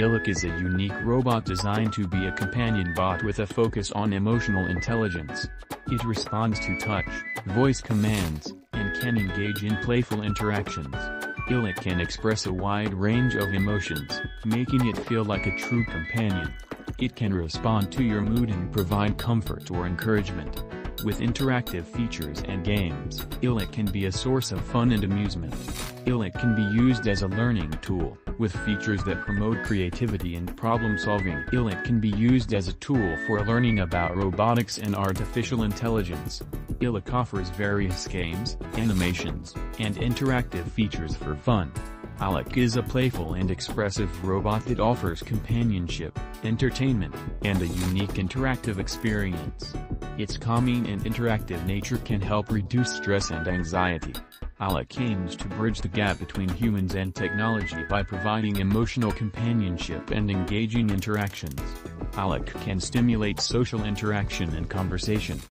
Eilik is a unique robot designed to be a companion bot with a focus on emotional intelligence. It responds to touch, voice commands, and can engage in playful interactions. Eilik can express a wide range of emotions, making it feel like a true companion. It can respond to your mood and provide comfort or encouragement. With interactive features and games, Eilik can be a source of fun and amusement. Eilik can be used as a learning tool, with features that promote creativity and problem-solving. Eilik can be used as a tool for learning about robotics and artificial intelligence. Eilik offers various games, animations, and interactive features for fun. Eilik is a playful and expressive robot that offers companionship, entertainment, and a unique interactive experience. Its calming and interactive nature can help reduce stress and anxiety. Eilik aims to bridge the gap between humans and technology by providing emotional companionship and engaging interactions. Eilik can stimulate social interaction and conversation,